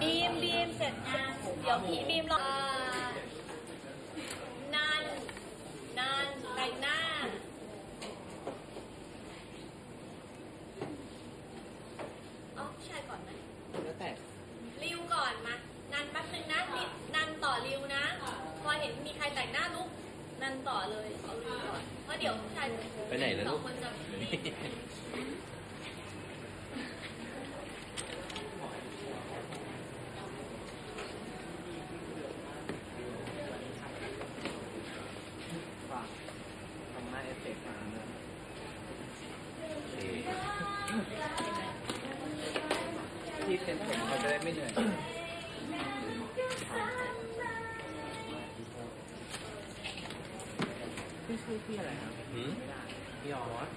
บีมบีมเสร็จนะเดี๋ยวพี่บีมรออ่านันนันแต่งหน้าเอาผู้ชายก่อนไหมแล้วแต่ริวก่อนมา นันแป๊บนึงนะริวนันต่อริวนะ พอเห็นมีใครแต่งหน้าลุก นันต่อเลยเอาริวก่อน เพราะเดี๋ยวผู้ชายไปไหนแล้วสลูอกงคนจะ ฝากทำหน้าเอฟเฟกต์มานะ ที่เป็นผมเขาจะได้ไม่เหนื่อยพี่ชื่อพี่อะไรครับหืมไม่ได้พี่ออส